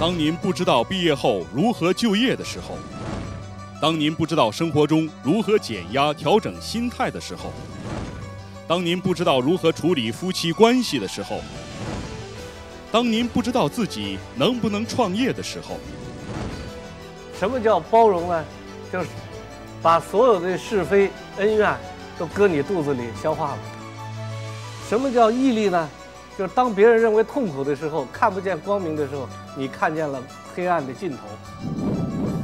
当您不知道毕业后如何就业的时候，当您不知道生活中如何减压、调整心态的时候，当您不知道如何处理夫妻关系的时候，当您不知道自己能不能创业的时候，什么叫包容呢？就是把所有的是非恩怨都搁你肚子里消化了。什么叫毅力呢？就是当别人认为痛苦的时候，看不见光明的时候，你看见了黑暗的尽头。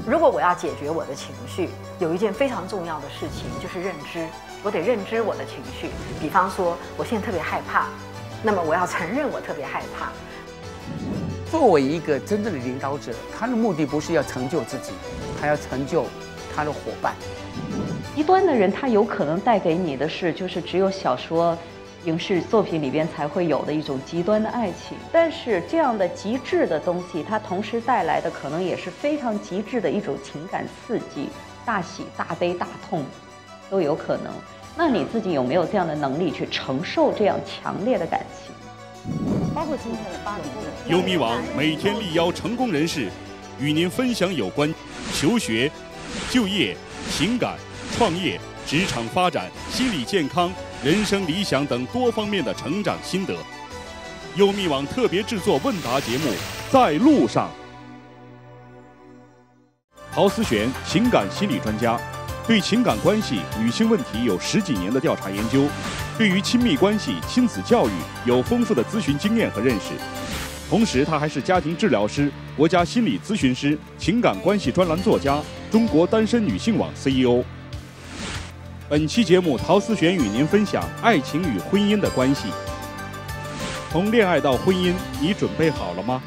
如果我要解决我的情绪，有一件非常重要的事情就是认知，我得认知我的情绪。比方说，我现在特别害怕，那么我要承认我特别害怕。作为一个真正的领导者，他的目的不是要成就自己，他要成就他的伙伴。极端的人，他有可能带给你的是，就是只有小说、影视作品里边才会有的一种极端的爱情。但是这样的极致的东西，它同时带来的可能也是非常极致的一种情感刺激，大喜、大悲、大痛，都有可能。那你自己有没有这样的能力去承受这样强烈的感情？包括今天的八点优米网每天力邀成功人士，与您分享有关求学、就业、情感、创业、职场发展、心理健康、人生理想等多方面的成长心得。优米网特别制作问答节目《在路上》。陶思璇，情感心理专家，对情感关系、女性问题有十几年的调查研究。对于亲密关系、亲子教育有丰富的咨询经验和认识，同时他还是家庭治疗师、国家心理咨询师、情感关系专栏作家、中国单身女性网 CEO。本期节目，陶思璇与您分享爱情与婚姻的关系。从恋爱到婚姻，你准备好了吗？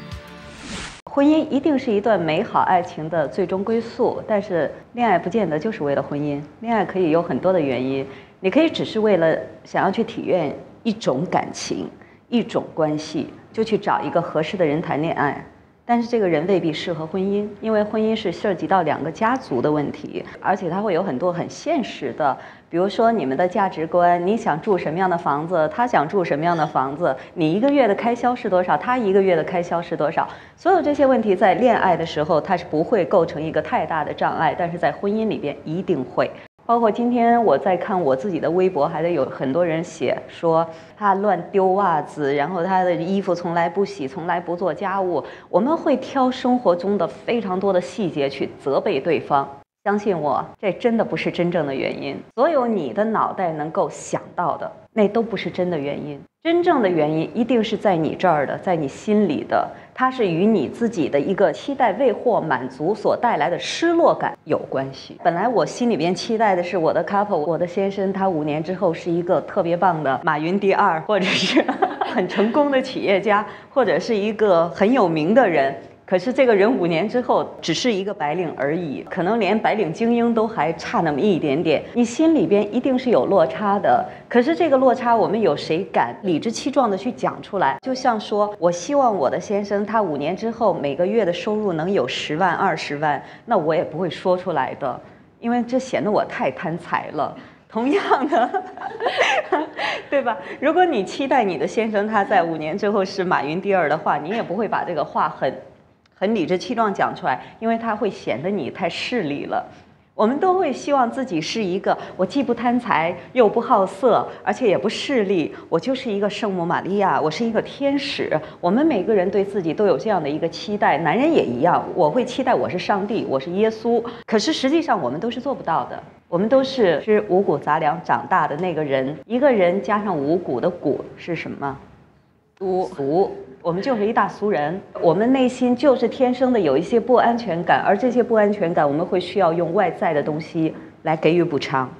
婚姻一定是一段美好爱情的最终归宿，但是恋爱不见得就是为了婚姻，恋爱可以有很多的原因。你可以只是为了想要去体验一种感情、一种关系，就去找一个合适的人谈恋爱。但是这个人未必适合婚姻，因为婚姻是涉及到两个家族的问题，而且他会有很多很现实的，比如说你们的价值观，你想住什么样的房子，他想住什么样的房子，你一个月的开销是多少，他一个月的开销是多少，所有这些问题在恋爱的时候它是不会构成一个太大的障碍，但是在婚姻里边一定会。包括今天我在看我自己的微博，还得有很多人写说他乱丢袜子，然后他的衣服从来不洗，从来不做家务。我们会挑生活中的非常多的细节去责备对方。相信我，这真的不是真正的原因。所有你的脑袋能够想到的，那都不是真的原因。真正的原因一定是在你这儿的，在你心里的。它是与你自己的一个期待未获满足所带来的失落感有关系。本来我心里边期待的是我的 couple，我的先生，他五年之后是一个特别棒的马云第二，或者是 很成功的企业家，或者是一个很有名的人。可是这个人五年之后只是一个白领而已，可能连白领精英都还差那么一点点。你心里边一定是有落差的。可是这个落差，我们有谁敢理直气壮的去讲出来？就像说，我希望我的先生他五年之后每个月的收入能有十万、二十万，那我也不会说出来的，因为这显得我太贪财了。同样的，对吧？如果你期待你的先生他在五年之后是马云第二的话，你也不会把这个话很。很理直气壮讲出来，因为他会显得你太势利了。我们都会希望自己是一个，我既不贪财又不好色，而且也不势利，我就是一个圣母玛利亚，我是一个天使。我们每个人对自己都有这样的一个期待，男人也一样。我会期待我是上帝，我是耶稣。可是实际上我们都是做不到的。我们都是吃五谷杂粮长大的那个人。一个人加上五谷的谷是什么？俗。我们就是一大俗人，我们内心就是天生的有一些不安全感，而这些不安全感，我们会需要用外在的东西来给予补偿，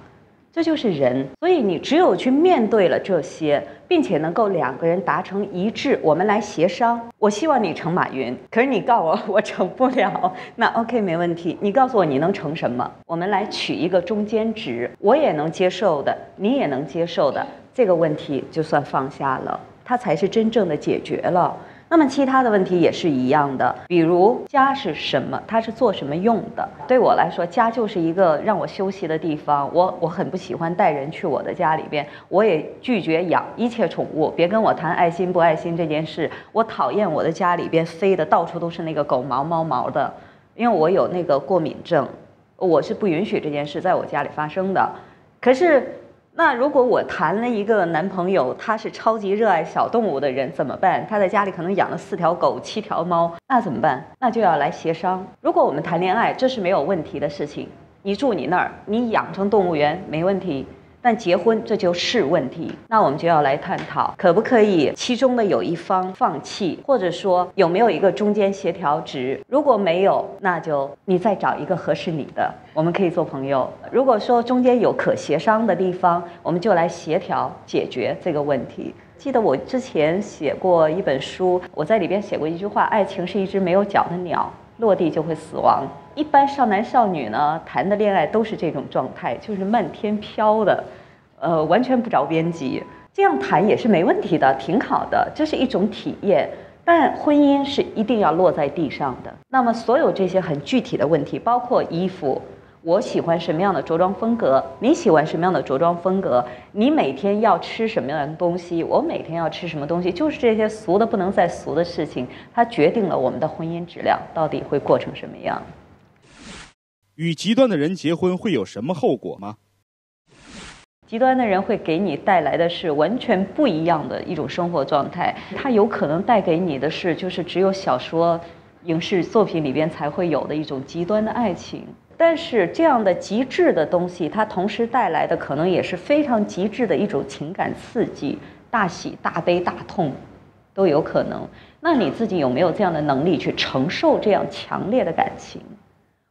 这就是人。所以你只有去面对了这些，并且能够两个人达成一致，我们来协商。我希望你成马云，可是你告我我成不了，那 OK 没问题。你告诉我你能成什么？我们来取一个中间值，我也能接受的，你也能接受的，这个问题就算放下了。它才是真正的解决了。那么其他的问题也是一样的，比如家是什么，它是做什么用的？对我来说，家就是一个让我休息的地方。我我很不喜欢带人去我的家里边，我也拒绝养一切宠物。别跟我谈爱心不爱心这件事，我讨厌我的家里边飞的到处都是那个狗毛猫毛的，因为我有那个过敏症，我是不允许这件事在我家里发生的。可是。那如果我谈了一个男朋友，他是超级热爱小动物的人，怎么办？他在家里可能养了四条狗、七条猫，那怎么办？那就要来协商。如果我们谈恋爱，这是没有问题的事情，你住你那儿，你养成动物园没问题。但结婚这就是问题，那我们就要来探讨，可不可以其中的有一方放弃，或者说有没有一个中间协调值？如果没有，那就你再找一个合适你的，我们可以做朋友。如果说中间有可协商的地方，我们就来协调解决这个问题。记得我之前写过一本书，我在里边写过一句话：爱情是一只没有脚的鸟。落地就会死亡。一般少男少女呢谈的恋爱都是这种状态，就是漫天飘的，呃，完全不着边际。这样谈也是没问题的，挺好的，这是一种体验。但婚姻是一定要落在地上的。那么所有这些很具体的问题，包括衣服。我喜欢什么样的着装风格？你喜欢什么样的着装风格？你每天要吃什么样的东西？我每天要吃什么东西？就是这些俗的不能再俗的事情，它决定了我们的婚姻质量到底会过成什么样。与极端的人结婚会有什么后果吗？极端的人会给你带来的是完全不一样的一种生活状态，他有可能带给你的是就是只有小说、影视作品里边才会有的一种极端的爱情。但是这样的极致的东西，它同时带来的可能也是非常极致的一种情感刺激，大喜大悲大痛，都有可能。那你自己有没有这样的能力去承受这样强烈的感情？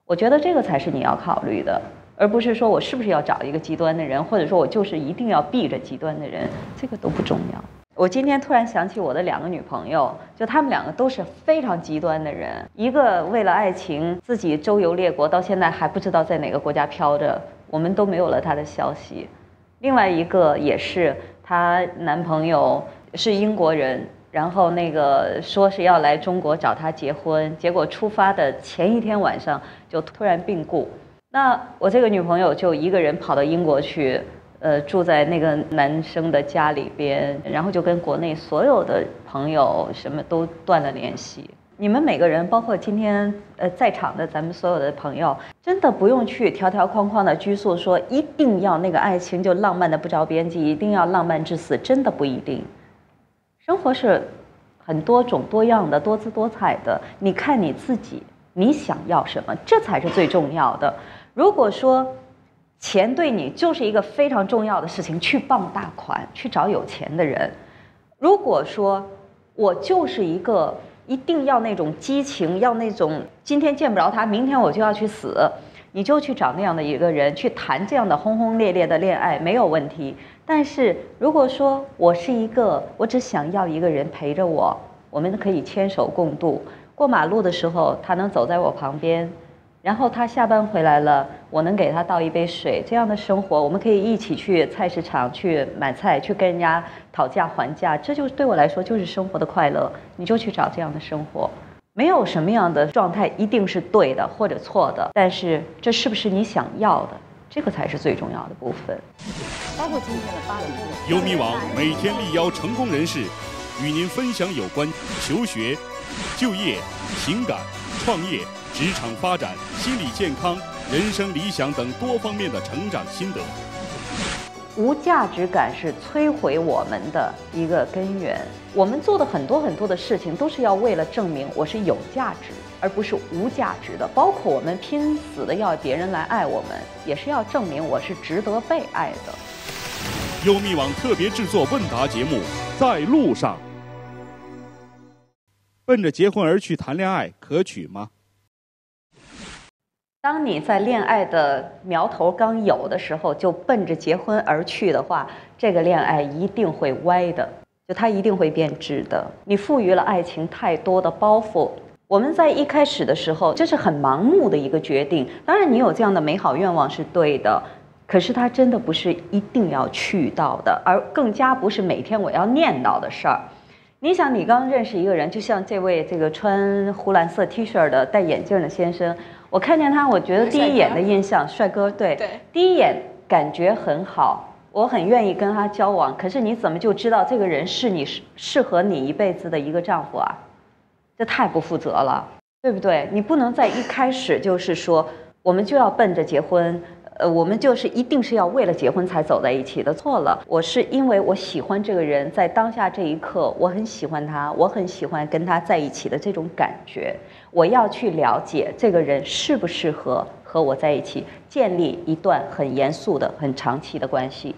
我觉得这个才是你要考虑的，而不是说我是不是要找一个极端的人，或者说我就是一定要避着极端的人，这个都不重要。我今天突然想起我的两个女朋友，就她们两个都是非常极端的人。一个为了爱情自己周游列国，到现在还不知道在哪个国家飘着，我们都没有了她的消息。另外一个也是，她男朋友是英国人，然后那个说是要来中国找她结婚，结果出发的前一天晚上就突然病故。那我这个女朋友就一个人跑到英国去。呃，住在那个男生的家里边，然后就跟国内所有的朋友什么都断了联系。你们每个人，包括今天呃在场的咱们所有的朋友，真的不用去条条框框的拘束，说一定要那个爱情就浪漫的不着边际，一定要浪漫至死，真的不一定。生活是很多种多样的、多姿多彩的。你看你自己，你想要什么，这才是最重要的。如果说。钱对你就是一个非常重要的事情，去傍大款，去找有钱的人。如果说我就是一个一定要那种激情，要那种今天见不着他，明天我就要去死，你就去找那样的一个人去谈这样的轰轰烈烈的恋爱没有问题。但是如果说我是一个，我只想要一个人陪着我，我们可以牵手共度，过马路的时候他能走在我旁边。然后他下班回来了，我能给他倒一杯水，这样的生活，我们可以一起去菜市场去买菜，去跟人家讨价还价，这就对我来说就是生活的快乐。你就去找这样的生活，没有什么样的状态一定是对的或者错的，但是这是不是你想要的，这个才是最重要的部分。包括今天的八点钟，优米网每天力邀成功人士，与您分享有关求学、就业、情感、创业。职场发展、心理健康、人生理想等多方面的成长心得。无价值感是摧毁我们的一个根源。我们做的很多很多的事情，都是要为了证明我是有价值，而不是无价值的。包括我们拼死的要别人来爱我们，也是要证明我是值得被爱的。优米网特别制作问答节目，在路上，奔着结婚而去谈恋爱，可取吗？当你在恋爱的苗头刚有的时候，就奔着结婚而去的话，这个恋爱一定会歪的，就它一定会变质的。你赋予了爱情太多的包袱。我们在一开始的时候，这是很盲目的一个决定。当然，你有这样的美好愿望是对的，可是它真的不是一定要去到的，而更加不是每天我要念叨的事儿。你想，你刚认识一个人，就像这位这个穿湖蓝色 T 恤的戴眼镜的先生，我看见他，我觉得第一眼的印象，帅哥，对，对，第一眼感觉很好，我很愿意跟他交往。可是你怎么就知道这个人是你适适合你一辈子的一个丈夫啊？这太不负责了，对不对？你不能在一开始就是说，我们就要奔着结婚。呃，我们就是一定是要为了结婚才走在一起的，错了。我是因为我喜欢这个人，在当下这一刻，我很喜欢他，我很喜欢跟他在一起的这种感觉。我要去了解这个人适不适合和我在一起，建立一段很严肃的、很长期的关系。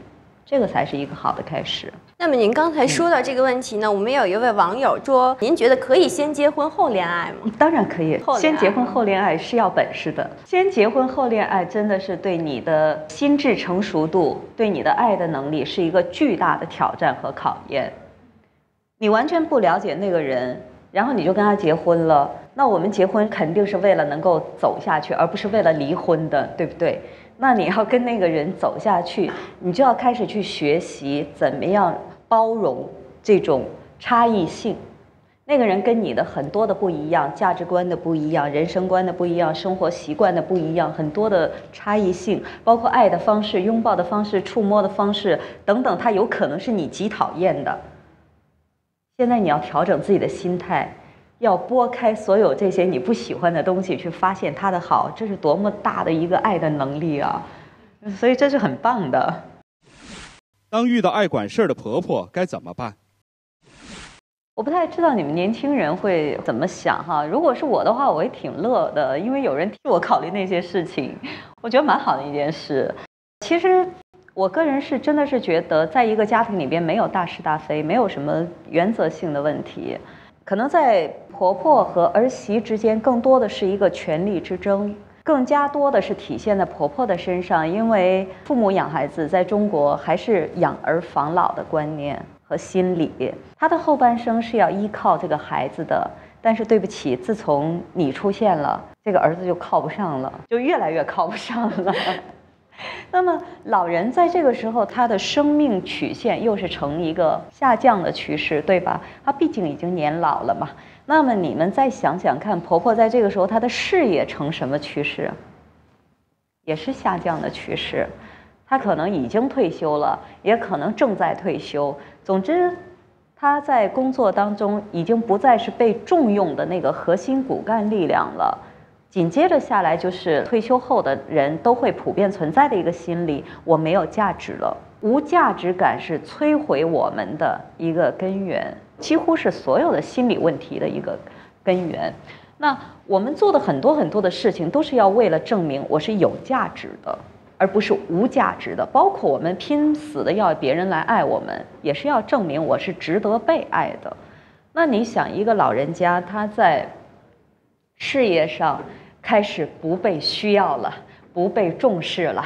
这个才是一个好的开始。那么您刚才说到这个问题呢，我们有一位网友说，您觉得可以先结婚后恋爱吗？当然可以后，先结婚后恋爱是要本事的。先结婚后恋爱真的是对你的心智成熟度、对你的爱的能力是一个巨大的挑战和考验。你完全不了解那个人，然后你就跟他结婚了，那我们结婚肯定是为了能够走下去，而不是为了离婚的，对不对？那你要跟那个人走下去，你就要开始去学习怎么样包容这种差异性。那个人跟你的很多的不一样，价值观的不一样，人生观的不一样，生活习惯的不一样，很多的差异性，包括爱的方式、拥抱的方式、触摸的方式等等，他有可能是你极讨厌的。现在你要调整自己的心态，要拨开所有这些你不喜欢的东西，去发现它的好，这是多么大的一个爱的能力啊！所以这是很棒的。当遇到爱管事儿的婆婆该怎么办？我不太知道你们年轻人会怎么想哈。如果是我的话，我也挺乐的，因为有人替我考虑那些事情，我觉得蛮好的一件事。其实，我个人是真的是觉得，在一个家庭里边没有大是大非，没有什么原则性的问题，可能在婆婆和儿媳之间，更多的是一个权力之争，更加多的是体现在婆婆的身上，因为父母养孩子在中国还是养儿防老的观念。和心理，他的后半生是要依靠这个孩子的。但是对不起，自从你出现了，这个儿子就靠不上了，就越来越靠不上了。那么老人在这个时候，他的生命曲线又是呈一个下降的趋势，对吧？他毕竟已经年老了嘛。那么你们再想想看，婆婆在这个时候她的事业呈什么趋势？也是下降的趋势。她可能已经退休了，也可能正在退休。总之，她在工作当中已经不再是被重用的那个核心骨干力量了。紧接着下来就是退休后的人都会普遍存在的一个心理：我没有价值了。无价值感是摧毁我们的一个根源，几乎是所有的心理问题的一个根源。那我们做的很多很多的事情，都是要为了证明我是有价值的。而不是无价值的，包括我们拼死的要别人来爱我们，也是要证明我是值得被爱的。那你想，一个老人家他在事业上开始不被需要了，不被重视了，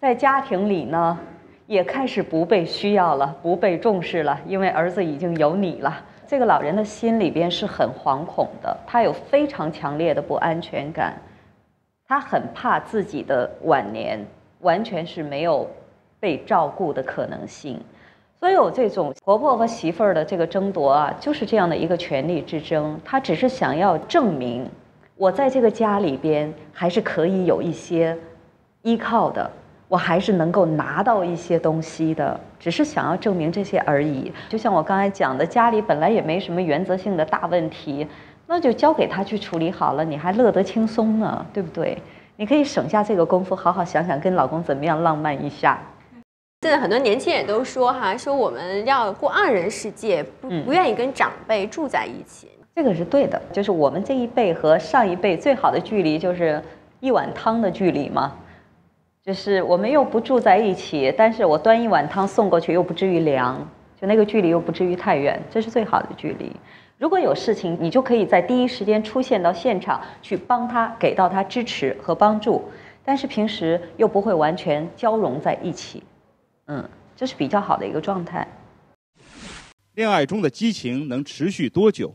在家庭里呢也开始不被需要了，不被重视了，因为儿子已经有你了。这个老人的心里边是很惶恐的，他有非常强烈的不安全感，他很怕自己的晚年。完全是没有被照顾的可能性，所以有这种婆婆和媳妇儿的这个争夺啊，就是这样的一个权力之争。她只是想要证明，我在这个家里边还是可以有一些依靠的，我还是能够拿到一些东西的，只是想要证明这些而已。就像我刚才讲的，家里本来也没什么原则性的大问题，那就交给他去处理好了，你还乐得轻松呢，对不对？你可以省下这个功夫，好好想想跟老公怎么样浪漫一下。现在很多年轻人都说哈，说我们要过二人世界，不不愿意跟长辈住在一起。这个是对的，就是我们这一辈和上一辈最好的距离就是一碗汤的距离嘛。就是我们又不住在一起，但是我端一碗汤送过去又不至于凉，就那个距离又不至于太远，这是最好的距离。如果有事情，你就可以在第一时间出现到现场去帮他，给到他支持和帮助，但是平时又不会完全交融在一起，嗯，这是比较好的一个状态。恋爱中的激情能持续多久？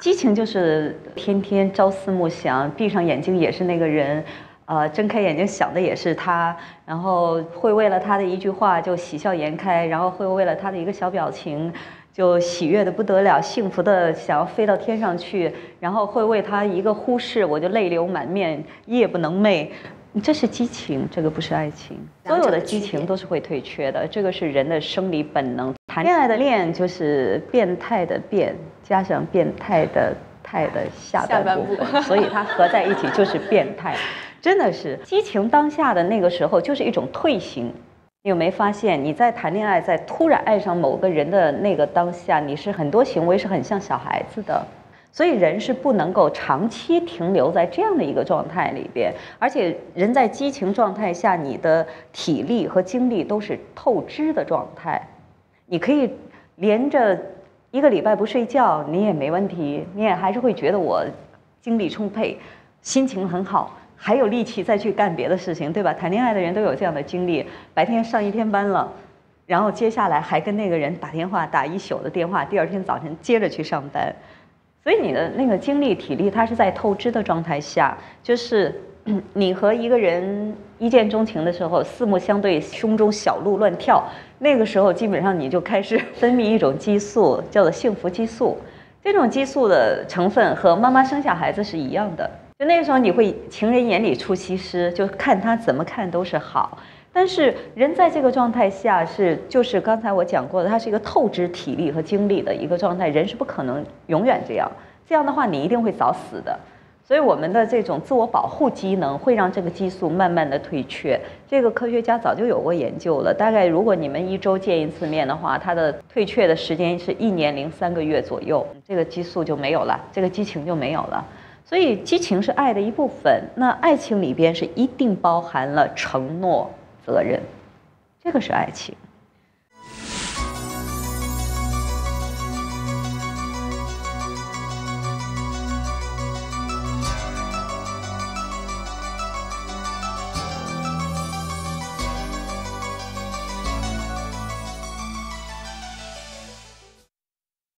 激情就是天天朝思暮想，闭上眼睛也是那个人，呃，睁开眼睛想的也是他，然后会为了他的一句话就喜笑颜开，然后会为了他的一个小表情。就喜悦的不得了，幸福的想要飞到天上去，然后会为他一个忽视，我就泪流满面，夜不能寐。这是激情，这个不是爱情。所有的激情都是会退却的，这个是人的生理本能。谈恋爱的恋就是变态的变，加上变态的态的下半部分，所以它合在一起就是变态。真的是激情当下的那个时候，就是一种退行。你有没发现，你在谈恋爱，在突然爱上某个人的那个当下，你是很多行为是很像小孩子的。所以人是不能够长期停留在这样的一个状态里边，而且人在激情状态下，你的体力和精力都是透支的状态。你可以连着一个礼拜不睡觉，你也没问题，你也还是会觉得我精力充沛，心情很好，还有力气再去干别的事情，对吧？谈恋爱的人都有这样的经历，白天上一天班了，然后接下来还跟那个人打电话打一宿的电话，第二天早晨接着去上班。所以你的那个精力、体力，它是在透支的状态下，就是 你和一个人一见钟情的时候，四目相对，胸中小鹿乱跳，那个时候基本上你就开始 分泌一种激素，叫做幸福激素。这种激素的成分和妈妈生下孩子是一样的，就那个时候你会情人眼里出西施，就看他怎么看都是好。但是人在这个状态下是，就是刚才我讲过的，它是一个透支体力和精力的一个状态。人是不可能永远这样，这样的话你一定会早死的。所以我们的这种自我保护机能会让这个激素慢慢的退却。这个科学家早就有过研究了，大概如果你们一周见一次面的话，它的退却的时间是一年零三个月左右，这个激素就没有了，这个激情就没有了。所以激情是爱的一部分，那爱情里边是一定包含了承诺。责任，这个是爱情。